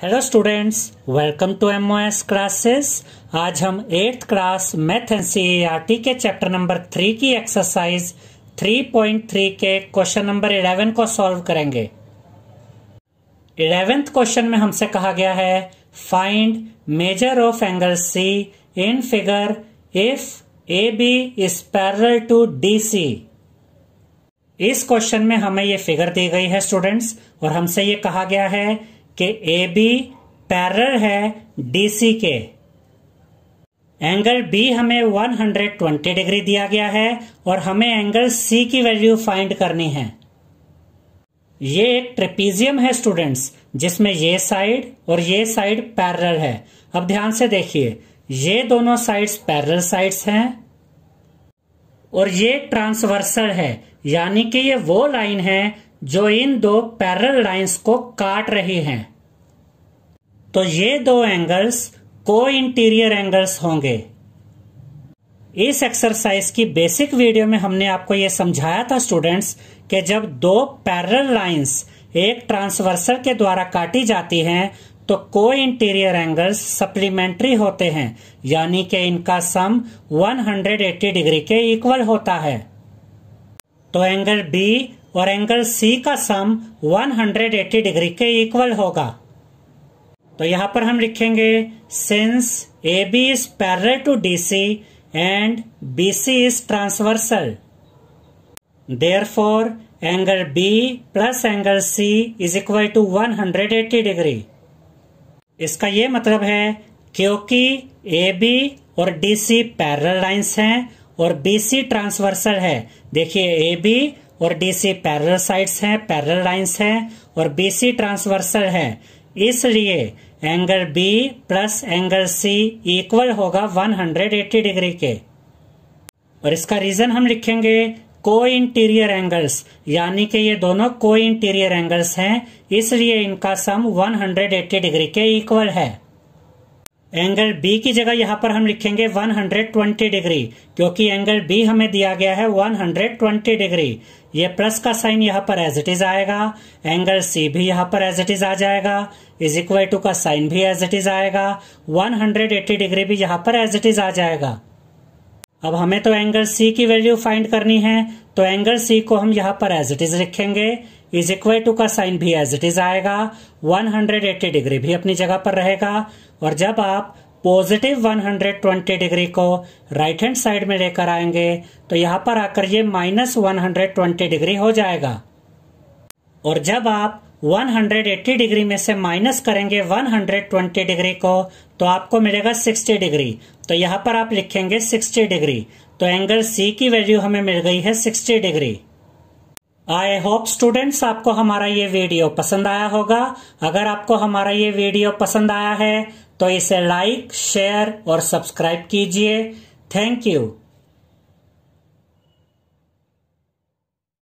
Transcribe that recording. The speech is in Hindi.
Hello students welcome to M classes आज हम eighth class math N C R T के चैप्टर नंबर थ्री की एक्सरसाइज 3.3 के क्वेश्चन नंबर 11 को सॉल्व करेंगे। इलेवेंथ क्वेश्चन में हमसे कहा गया है find measure of angle C in figure if A B is parallel to D C इस क्वेश्चन में हमें ये फिगर दी गई है स्टूडेंट्स और हमसे ये कहा गया है कि ए बी पैरल है डीसी के। एंगल बी हमें 120 डिग्री दिया गया है और हमें एंगल सी की वैल्यू फाइंड करनी है। ये एक ट्रेपीजियम है स्टूडेंट्स जिसमें ये साइड और ये साइड पैरल है। अब ध्यान से देखिए, ये दोनों साइड्स पैरल साइड्स हैं और ये ट्रांसवर्सल है, यानी कि ये वो लाइन है जो इन दो पैरल लाइंस को काट रही हैं। तो ये दो एंगल्स को इंटीरियर एंगल्स होंगे। इस एक्सरसाइज की बेसिक वीडियो में हमने आपको यह समझाया था स्टूडेंट्स कि जब दो पैरल लाइंस एक ट्रांसवर्सल के द्वारा काटी जाती हैं तो को इंटीरियर एंगल्स सप्लीमेंट्री होते हैं, यानी कि इनका सम 180 डिग्री के इक्वल होता है। तो एंगल बी और एंगल सी का सम 180 डिग्री के इक्वल होगा। तो यहाँ पर हम लिखेंगे since A B is parallel to D C and B C is transversal therefore angle B plus angle C is equal to 180 degree इसका ये मतलब है, क्योंकि ए बी और डी सी पैरल लाइन्स हैं और बी सी ट्रांसवर्सल है। देखिए ए बी और डीसी पैरल साइड्स हैं पैरल लाइंस हैं और बी बीसी ट्रांसवर्सल है। इसलिए angle B plus angle C equal होगा 180 डिग्री के। और इसका रीजन हम लिखेंगे को इंटीरियर एंगल्स यानी कि ये दोनों को इंटीरियर एंगल्स हैं, इसलिए इनका सम 180 डिग्री के इक्वल है। एंगल बी की जगह यहाँ पर हम लिखेंगे 120 डिग्री, क्योंकि एंगल बी हमें दिया गया है 120 डिग्री। ये प्लस का साइन यहाँ पर एज इट इज़ आएगा, एंगल सी भी यहाँ पर एज इट इज़ आ जाएगा इज़ इक्वल टू का साइन भी एज इट इज़ आएगा 180 डिग्री भी यहाँ पर एज इट इज़ आ जाएगा। अब हमें तो एंगल सी की वैल्यू फाइंड करनी है तो एंगल सी को हम यहाँ पर एज इट इज़ लिखेंगे। इज़ इक्वल टू का साइन भी एज इट इज़ आएगा। 180 डिग्री भी अपनी जगह पर रहेगा। और जब आप पॉजिटिव 120 डिग्री को राइट हैंड साइड में लेकर आएँगे तो यहाँ पर आकर ये माइनस वन डिग्री हो जाएगा। और जब आप 180 डिग्री में से माइनस करेंगे 120 डिग्री को तो आपको मिलेगा 60 डिग्री। तो यहाँ पर आप लिखेंगे 60 डिग्री। तो एंगल सी की वैल्यू हमें मिल गई है 60 डिग्री। आई होप स्टूडेंट्स आपको हमारा ये वीडियो पसंद आया होगा। अगर आपको हमारा ये वीडियो पसंद आया है तो इसे लाइक, शेयर और सब्सक्राइब कीजिए। Thank you.